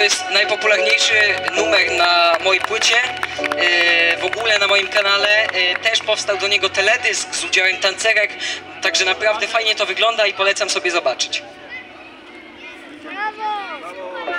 jest najpopularniejszy numer na mojej płycie, y, w ogóle na moim kanale. Y, też powstał do niego teledysk z udziałem tancerek, także naprawdę fajnie to wygląda i polecam sobie zobaczyć. Brawo!